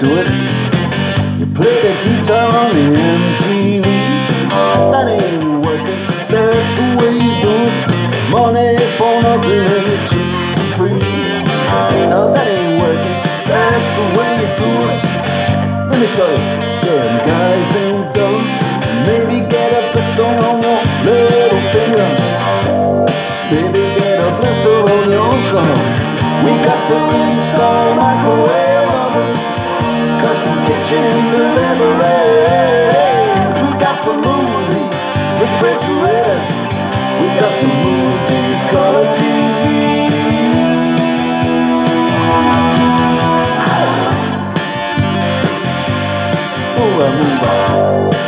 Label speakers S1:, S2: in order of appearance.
S1: do it. You play the guitar on the MTV. That ain't working, that's the way you do it. Money for nothing and your chicks for free. No, that ain't working, that's the way you do it. Let me tell you, them guys ain't dumb. Maybe get a pistol on your little finger. Maybe get a blister on your thumb. We got to install microwave 玩命吧